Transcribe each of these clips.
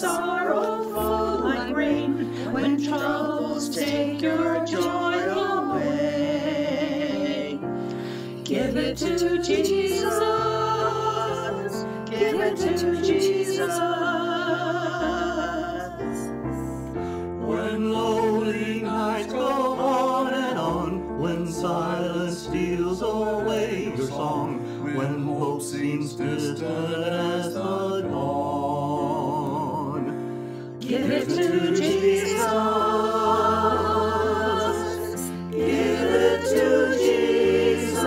sorrowful like rain when troubles take your joy away. Give it to Jesus. Give it to Jesus. When lonely nights go on and on, when silence steals away your song, when hope seems distant as the dawn. Give it to Jesus. Give it to Jesus.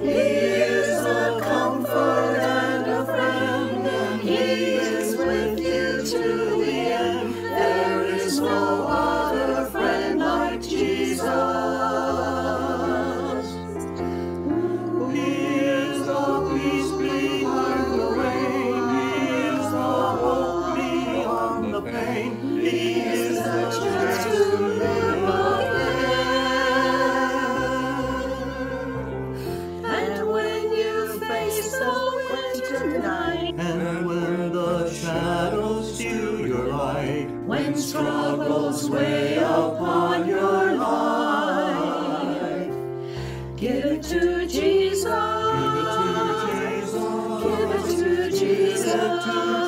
He is a comfort and a friend, and He is with you to weigh upon your life, give it to Jesus. give it to Jesus. Give it to Jesus.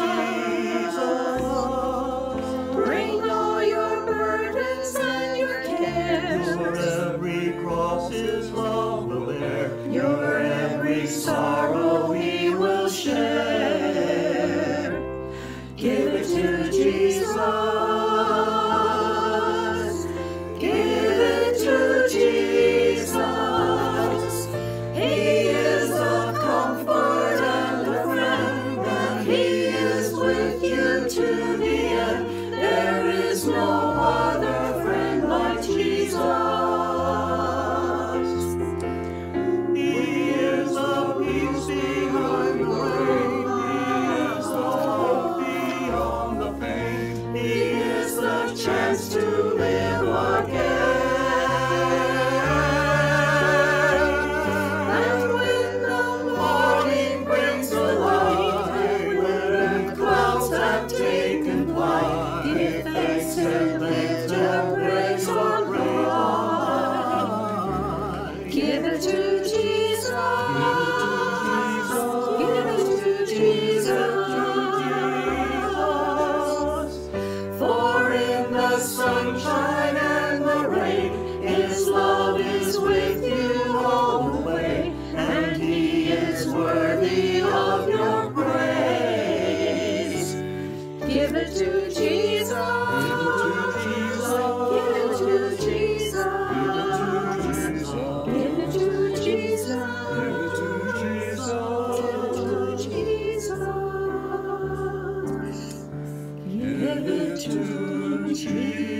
Give it to Jesus. Give it to Jesus. Give it to Jesus. Give it to Jesus.